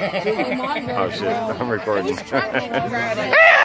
Oh shit, I'm recording.